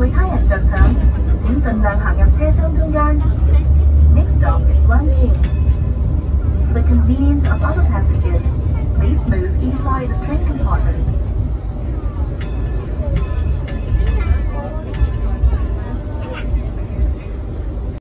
為他人着想，請盡量行入車廂中間。Next stop is For convenience of other passengers, please move inside the train compartment.